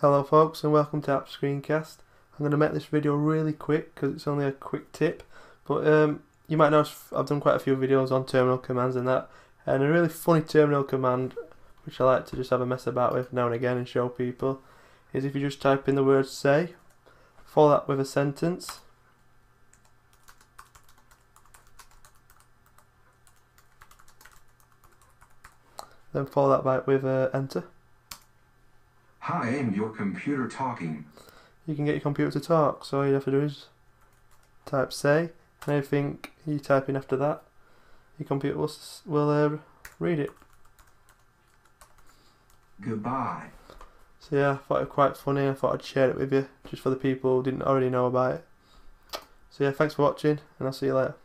Hello folks and welcome to App Screencast. I'm going to make this video really quick because it's only a quick tip but um, you might notice I've done quite a few videos on terminal commands and that and a really funny terminal command which I like to just have a mess about with now and again and show people is if you just type in the word say follow that with a sentence then follow that by with uh, enter Hi, I'm your computer talking. you can get your computer to talk. So all you have to do is type say, and anything you type in after that, your computer will, will uh, read it. Goodbye. So yeah, I thought it was quite funny. I thought I'd share it with you, just for the people who didn't already know about it. So yeah, thanks for watching, and I'll see you later.